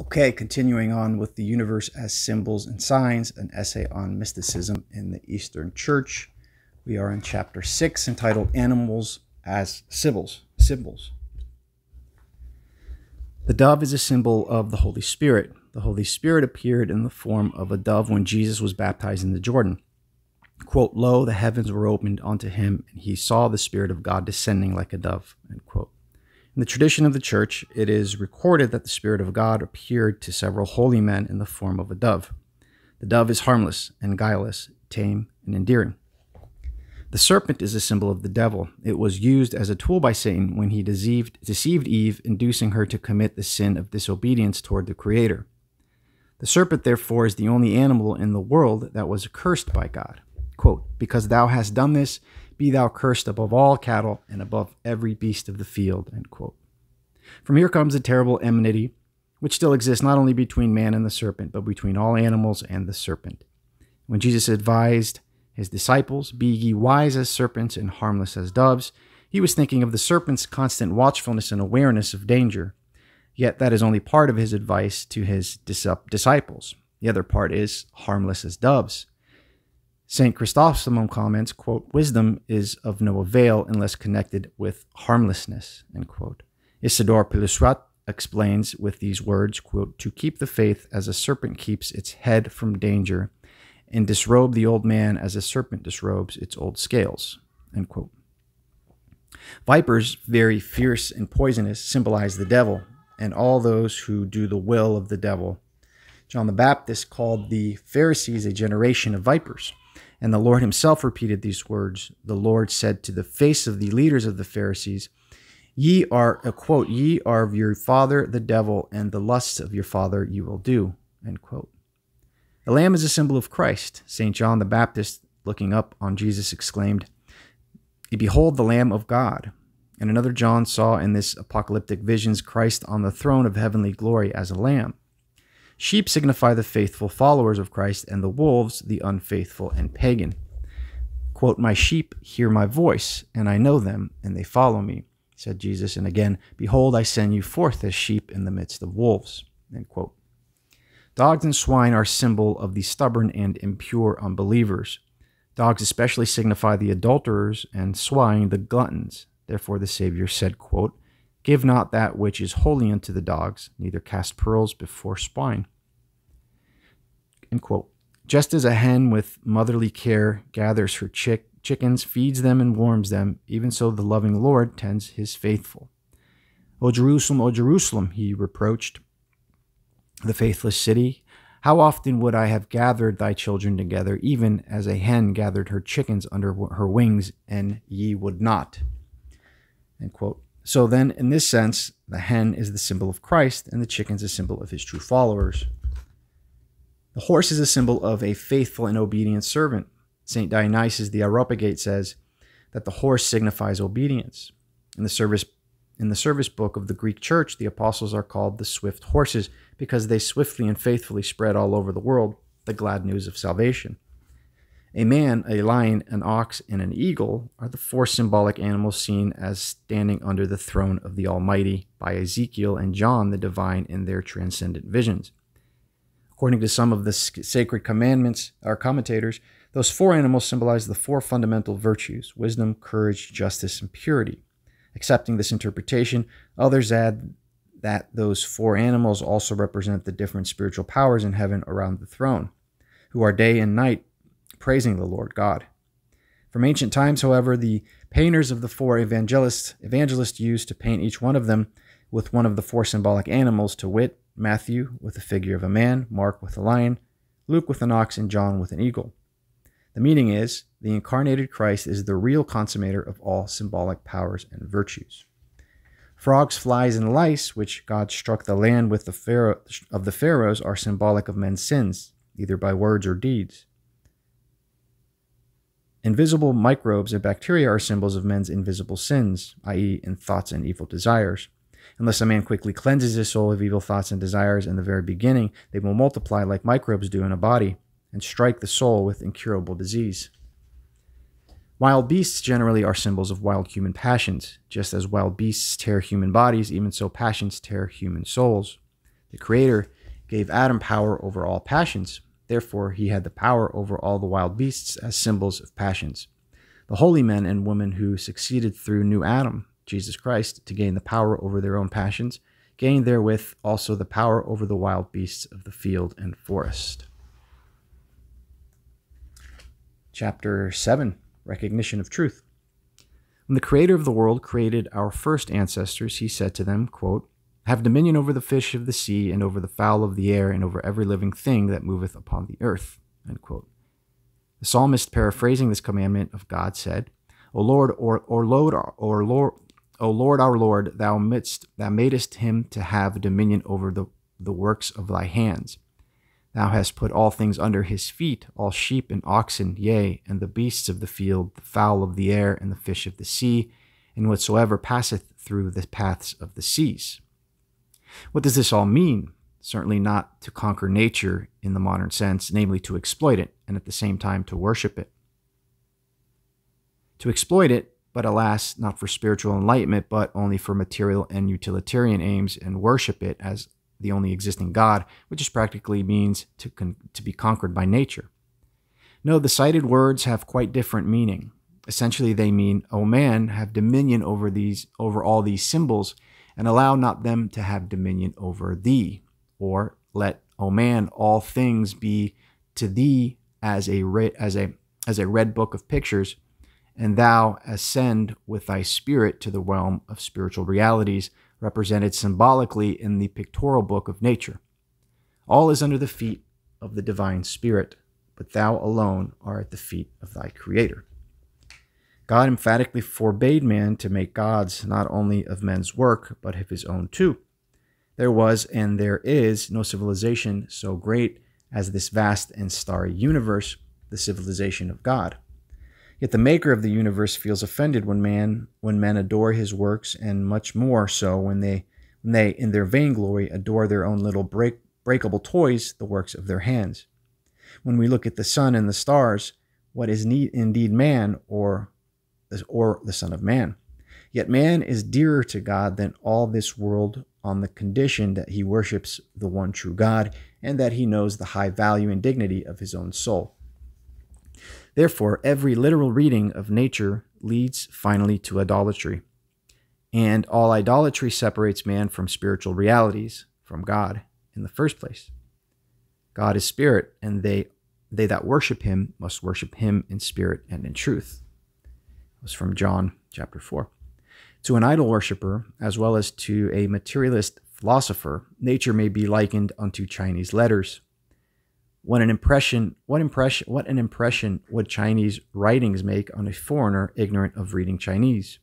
Okay, continuing on with the universe as symbols and signs, an essay on mysticism in the Eastern Church. We are in chapter 6 entitled Animals as Symbols. Symbols. The dove is a symbol of the Holy Spirit. The Holy Spirit appeared in the form of a dove when Jesus was baptized in the Jordan. Quote, Lo, the heavens were opened unto him, and he saw the Spirit of God descending like a dove. In the tradition of the church, it is recorded that the Spirit of God appeared to several holy men in the form of a dove. The dove is harmless and guileless, tame and endearing. The serpent is a symbol of the devil. It was used as a tool by Satan when he deceived, deceived Eve, inducing her to commit the sin of disobedience toward the Creator. The serpent, therefore, is the only animal in the world that was cursed by God. Quote, Because thou hast done this, be thou cursed above all cattle and above every beast of the field. From here comes a terrible enmity, which still exists not only between man and the serpent, but between all animals and the serpent. When Jesus advised his disciples, Be ye wise as serpents and harmless as doves, he was thinking of the serpent's constant watchfulness and awareness of danger. Yet that is only part of his advice to his disciples. The other part is harmless as doves. St. Chrysostom comments, quote, wisdom is of no avail unless connected with harmlessness, end quote. Isidore Pelusiot explains with these words, quote, to keep the faith as a serpent keeps its head from danger and disrobe the old man as a serpent disrobes its old scales, end quote. Vipers, very fierce and poisonous, symbolize the devil and all those who do the will of the devil. John the Baptist called the Pharisees a generation of vipers. And the Lord himself repeated these words. The Lord said to the face of the leaders of the Pharisees, Ye are, a quote, ye are of your father the devil, and the lusts of your father you will do, end quote. The lamb is a symbol of Christ. St. John the Baptist, looking up on Jesus, exclaimed, Behold the Lamb of God. And another John saw in this apocalyptic visions Christ on the throne of heavenly glory as a lamb. Sheep signify the faithful followers of Christ, and the wolves the unfaithful and pagan. Quote, My sheep hear my voice, and I know them, and they follow me, said Jesus. And again, Behold, I send you forth as sheep in the midst of wolves. End quote. Dogs and swine are symbol of the stubborn and impure unbelievers. Dogs especially signify the adulterers, and swine the gluttons. Therefore the Savior said, quote, Give not that which is holy unto the dogs, neither cast pearls before swine. Just as a hen with motherly care gathers her chick, chickens, feeds them, and warms them, even so the loving Lord tends his faithful. O Jerusalem, O Jerusalem, he reproached the faithless city. How often would I have gathered thy children together, even as a hen gathered her chickens under her wings, and ye would not? So then, in this sense, the hen is the symbol of Christ and the chicken is a symbol of his true followers. The horse is a symbol of a faithful and obedient servant. St. Dionysius the Areopagite says that the horse signifies obedience. In the service in the service book of the Greek church, the apostles are called the swift horses because they swiftly and faithfully spread all over the world the glad news of salvation. A man, a lion, an ox, and an eagle are the four symbolic animals seen as standing under the throne of the Almighty by Ezekiel and John the Divine in their transcendent visions. According to some of the sacred commandments, our commentators, those four animals symbolize the four fundamental virtues wisdom, courage, justice, and purity. Accepting this interpretation, others add that those four animals also represent the different spiritual powers in heaven around the throne, who are day and night praising the Lord God. From ancient times, however, the painters of the four evangelists, evangelists used to paint each one of them with one of the four symbolic animals, to wit, Matthew with the figure of a man, Mark with a lion, Luke with an ox, and John with an eagle. The meaning is the incarnated Christ is the real consummator of all symbolic powers and virtues. Frogs, flies, and lice, which God struck the land with the pharaoh, of the pharaohs, are symbolic of men's sins, either by words or deeds. Invisible microbes and bacteria are symbols of men's invisible sins, i.e., in thoughts and evil desires. Unless a man quickly cleanses his soul of evil thoughts and desires in the very beginning, they will multiply like microbes do in a body and strike the soul with incurable disease. Wild beasts generally are symbols of wild human passions. Just as wild beasts tear human bodies, even so passions tear human souls. The Creator gave Adam power over all passions. Therefore, he had the power over all the wild beasts as symbols of passions. The holy men and women who succeeded through new Adam, Jesus Christ, to gain the power over their own passions, gained therewith also the power over the wild beasts of the field and forest. Chapter 7 Recognition of Truth. When the Creator of the world created our first ancestors, he said to them, quote, Have dominion over the fish of the sea, and over the fowl of the air, and over every living thing that moveth upon the earth. The psalmist, paraphrasing this commandment of God, said, O Lord, or, or Lord, or Lord, O Lord our Lord, thou midst thou madest him to have dominion over the, the works of thy hands. Thou hast put all things under his feet, all sheep and oxen, yea, and the beasts of the field, the fowl of the air, and the fish of the sea, and whatsoever passeth through the paths of the seas. What does this all mean? Certainly not to conquer nature in the modern sense, namely to exploit it, and at the same time to worship it. To exploit it, but alas, not for spiritual enlightenment, but only for material and utilitarian aims, and worship it as the only existing God, which just practically means to, con- to be conquered by nature. No, the cited words have quite different meaning. Essentially, they mean, O man, have dominion over these, over all these symbols, and allow not them to have dominion over thee. Or let, O man, all things be to thee as a as a as a red book of pictures, and thou ascend with thy spirit to the realm of spiritual realities, represented symbolically in the pictorial book of nature. All is under the feet of the divine spirit, but thou alone art at the feet of thy Creator. God emphatically forbade man to make gods not only of men's work, but of his own too. There was and there is no civilization so great as this vast and starry universe, the civilization of God. Yet the maker of the universe feels offended when man when men adore his works, and much more so when they when they, in their vainglory, adore their own little break, breakable toys, the works of their hands. When we look at the sun and the stars, what is need, indeed man, or or the Son of Man? Yet man is dearer to God than all this world on the condition that he worships the one true God and that he knows the high value and dignity of his own soul. Therefore, every literal reading of nature leads finally to idolatry. And all idolatry separates man from spiritual realities, from God in the first place. God is spirit, and they, they that worship him must worship him in spirit and in truth. Was from John chapter 4. To an idol worshiper, as well as to a materialist philosopher, nature may be likened unto Chinese letters, what an impression what impression what an impression would Chinese writings make on a foreigner ignorant of reading Chinese.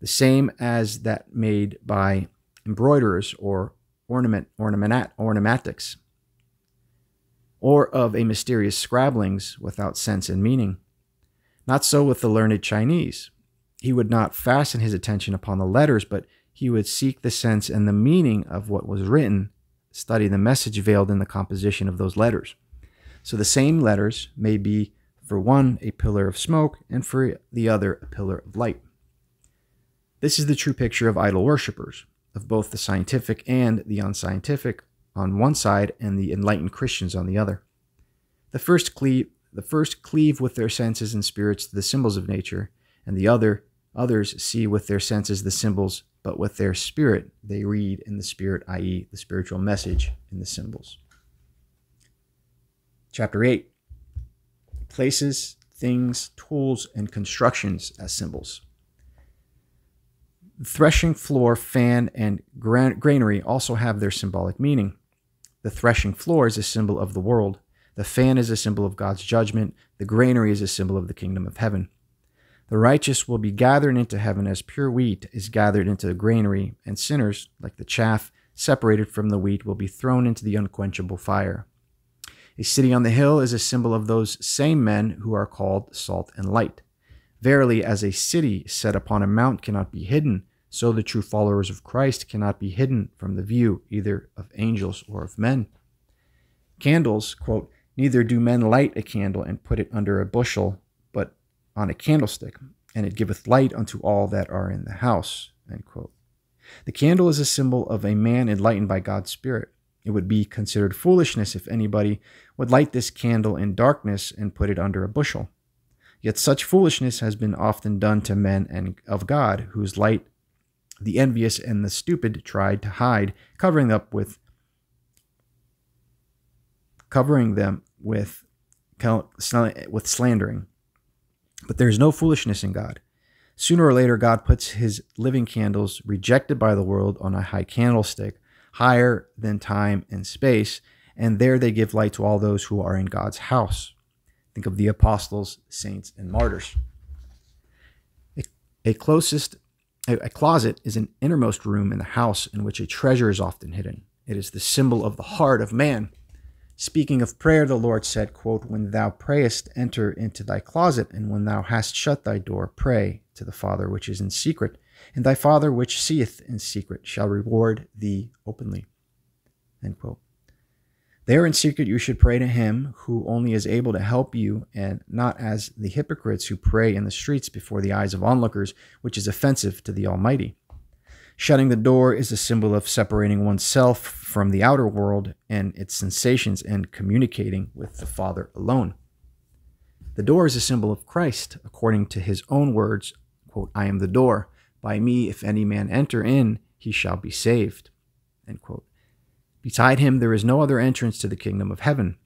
The same as that made by embroiderers or ornament ornament ornamatics or of a mysterious scrabblings without sense and meaning not so with the learned Chinese he would not fasten his attention upon the letters but he would seek the sense and the meaning of what was written study the message veiled in the composition of those letters. So the same letters may be for one a pillar of smoke and for the other a pillar of light. This is the true picture of idol worshippers, of both the scientific and the unscientific on one side and the enlightened Christians on the other. The first the first cleave with their senses and spirits to the symbols of nature, and the other others see with their senses the symbols but with their spirit they read in the spirit, i.e., the spiritual message in the symbols. Chapter 8 Places, things, tools, and constructions as symbols. The threshing floor, fan, and granary also have their symbolic meaning. The threshing floor is a symbol of the world. The fan is a symbol of God's judgment. The granary is a symbol of the kingdom of heaven. The righteous will be gathered into heaven as pure wheat is gathered into the granary, and sinners, like the chaff separated from the wheat, will be thrown into the unquenchable fire. A city on the hill is a symbol of those same men who are called salt and light. Verily, as a city set upon a mount cannot be hidden, so the true followers of Christ cannot be hidden from the view either of angels or of men. Candles, quote, neither do men light a candle and put it under a bushel, but on a candlestick, and it giveth light unto all that are in the house. The candle is a symbol of a man enlightened by God's Spirit. It would be considered foolishness if anybody would light this candle in darkness and put it under a bushel. Yet such foolishness has been often done to men and of God, whose light the envious and the stupid tried to hide, covering up with covering them with with slandering. But there is no foolishness in God. Sooner or later, God puts his living candles, rejected by the world, on a high candlestick, higher than time and space, and there they give light to all those who are in God's house. Think of the apostles, saints, and martyrs. A, a closest a, a closet is an innermost room in the house in which a treasure is often hidden. It is the symbol of the heart of man. Speaking of prayer, the Lord said, quote, When thou prayest, enter into thy closet, and when thou hast shut thy door, pray to the Father which is in secret, and thy Father which seeth in secret shall reward thee openly. There in secret you should pray to him who only is able to help you, and not as the hypocrites who pray in the streets before the eyes of onlookers, which is offensive to the Almighty. Shutting the door is a symbol of separating oneself from the outer world and its sensations and communicating with the Father alone. The door is a symbol of Christ, according to his own words, quote, I am the door. By me, if any man enter in, he shall be saved. Beside him there is no other entrance to the kingdom of heaven.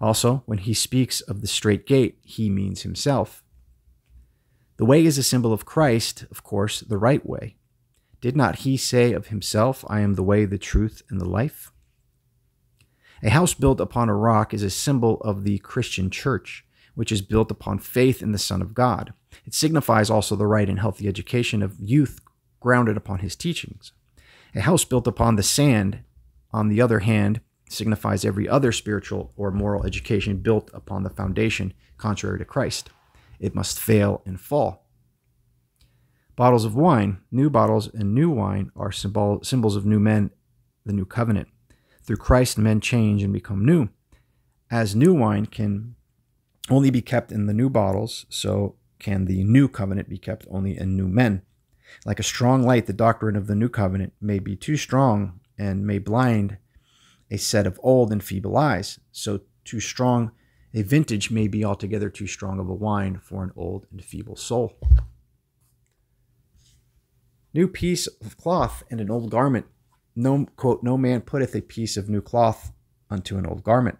Also, when he speaks of the straight gate, he means himself. The way is a symbol of Christ, of course, the right way. Did not he say of himself, I am the way, the truth, and the life? A house built upon a rock is a symbol of the Christian church, which is built upon faith in the Son of God. It signifies also the right and healthy education of youth grounded upon his teachings. A house built upon the sand on the other hand, signifies every other spiritual or moral education built upon the foundation contrary to Christ. It must fail and fall. Bottles of wine, new bottles and new wine, are symbol, symbols of new men, the new covenant. Through Christ, men change and become new. As new wine can only be kept in the new bottles, so can the new covenant be kept only in new men. Like a strong light, the doctrine of the new covenant may be too strong and may blind a set of old and feeble eyes. So, too strong a vintage may be altogether too strong of a wine for an old and feeble soul. New piece of cloth and an old garment. No quote, no man putteth a piece of new cloth unto an old garment.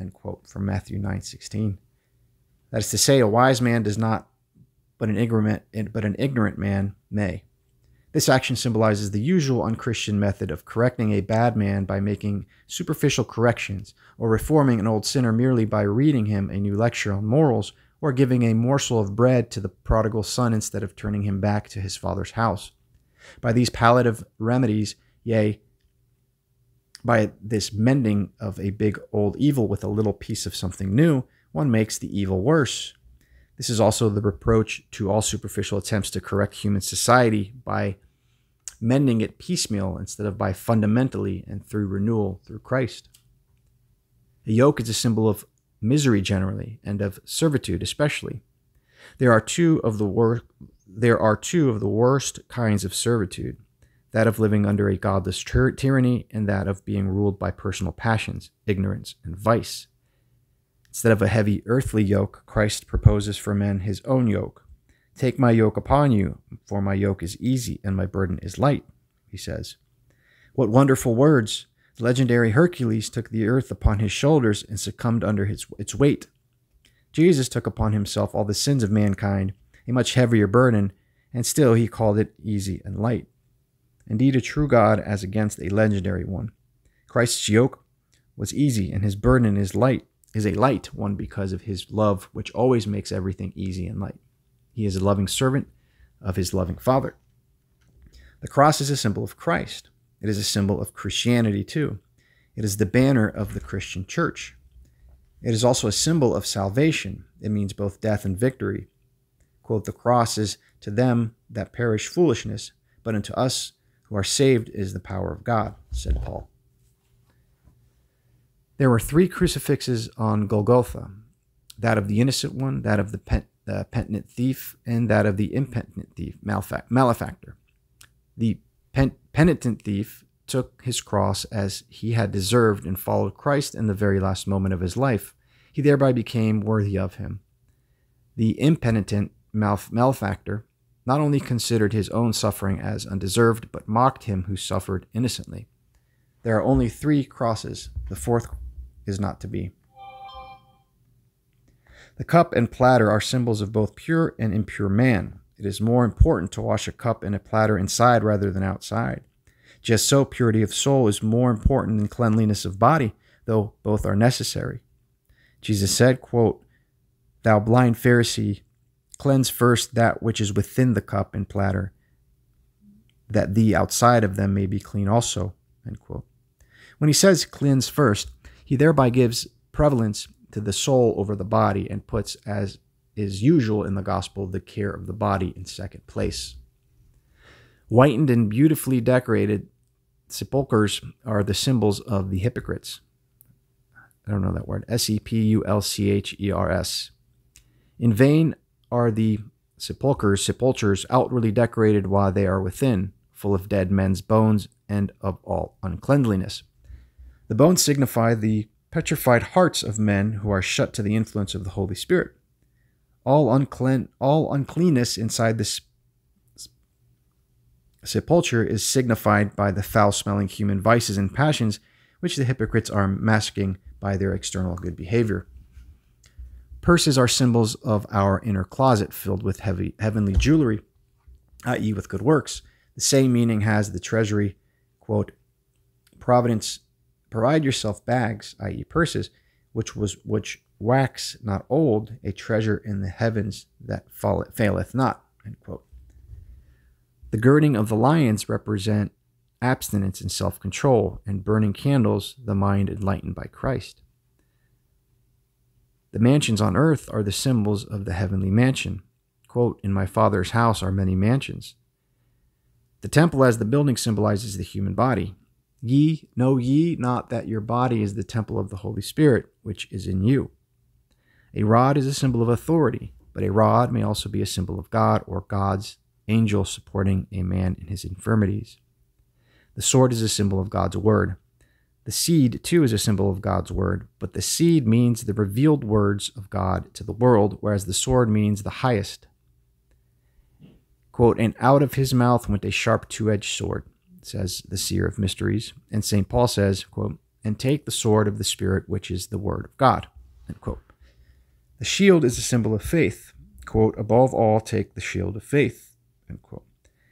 End quote from Matthew 9 16. That is to say, a wise man does not, but an ignorant, but an ignorant man may. This action symbolizes the usual unchristian method of correcting a bad man by making superficial corrections, or reforming an old sinner merely by reading him a new lecture on morals, or giving a morsel of bread to the prodigal son instead of turning him back to his father's house. By these palliative remedies, yea, by this mending of a big old evil with a little piece of something new, one makes the evil worse. This is also the reproach to all superficial attempts to correct human society by mending it piecemeal instead of by fundamentally and through renewal through Christ. A yoke is a symbol of misery generally and of servitude especially. There are two of the wor- there are two of the worst kinds of servitude, that of living under a godless tyr- tyranny and that of being ruled by personal passions, ignorance, and vice. Instead of a heavy earthly yoke, Christ proposes for men his own yoke, Take my yoke upon you, for my yoke is easy and my burden is light, he says. What wonderful words! The legendary Hercules took the earth upon his shoulders and succumbed under his, its weight. Jesus took upon himself all the sins of mankind, a much heavier burden, and still he called it easy and light. Indeed, a true God as against a legendary one. Christ's yoke was easy, and his burden is light, is a light one because of his love, which always makes everything easy and light. He is a loving servant of his loving Father. The cross is a symbol of Christ. It is a symbol of Christianity, too. It is the banner of the Christian church. It is also a symbol of salvation. It means both death and victory. Quote, the cross is to them that perish foolishness, but unto us who are saved is the power of God, said Paul. There were three crucifixes on Golgotha that of the innocent one, that of the the penitent thief, and that of the impenitent thief, malefactor. The pen- penitent thief took his cross as he had deserved and followed Christ in the very last moment of his life, he thereby became worthy of him. The impenitent malefactor not only considered his own suffering as undeserved, but mocked him who suffered innocently. There are only three crosses, the fourth is not to be. The cup and platter are symbols of both pure and impure man. It is more important to wash a cup and a platter inside rather than outside. Just so, purity of soul is more important than cleanliness of body, though both are necessary. Jesus said, quote, Thou blind Pharisee, cleanse first that which is within the cup and platter, that the outside of them may be clean also. When he says cleanse first, he thereby gives prevalence to the soul over the body and puts, as is usual in the gospel, the care of the body in second place. Whitened and beautifully decorated sepulchres are the symbols of the hypocrites. I don't know that word. S E P U L C H E R S. In vain are the sepulchres, sepulchres outwardly decorated while they are within, full of dead men's bones and of all uncleanliness. The bones signify the petrified hearts of men who are shut to the influence of the Holy Spirit. All, unclean, all uncleanness inside this sepulchre is signified by the foul smelling human vices and passions which the hypocrites are masking by their external good behavior. Purses are symbols of our inner closet filled with heavy, heavenly jewelry, i.e., with good works. The same meaning has the treasury, quote, Providence, provide yourself bags, i.e., purses, which was which wax not old, a treasure in the heavens that faileth not. End quote. The girding of the lions represent abstinence and self-control, and burning candles, the mind enlightened by Christ. The mansions on earth are the symbols of the heavenly mansion. Quote, In my Father's house are many mansions. The temple as the building symbolizes the human body. Ye, know ye not that your body is the temple of the Holy Spirit, which is in you. A rod is a symbol of authority, but a rod may also be a symbol of God or God's angel supporting a man in his infirmities. The sword is a symbol of God's word. The seed, too, is a symbol of God's word, but the seed means the revealed words of God to the world, whereas the sword means the highest. Quote, and out of his mouth went a sharp two edged sword, says the seer of mysteries. And St. Paul says, quote, and take the sword of the Spirit, which is the word of God. End quote. The shield is a symbol of faith. Quote, above all, take the shield of faith. End quote.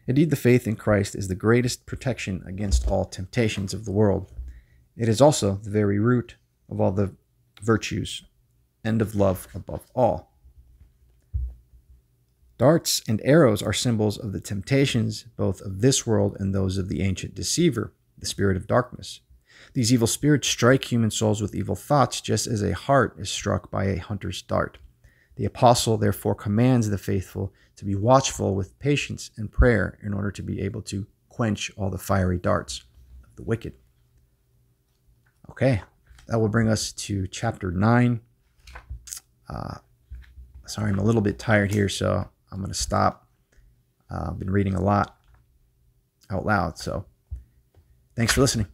Indeed, the faith in Christ is the greatest protection against all temptations of the world. It is also the very root of all the virtues and of love above all. Darts and arrows are symbols of the temptations both of this world and those of the ancient deceiver, the spirit of darkness. These evil spirits strike human souls with evil thoughts, just as a hart is struck by a hunter's dart. The apostle therefore commands the faithful to be watchful with patience and prayer in order to be able to quench all the fiery darts of the wicked. Okay, that will bring us to chapter 9. Uh, sorry, I'm a little bit tired here, so I'm going to stop. Uh, I've been reading a lot out loud, so thanks for listening.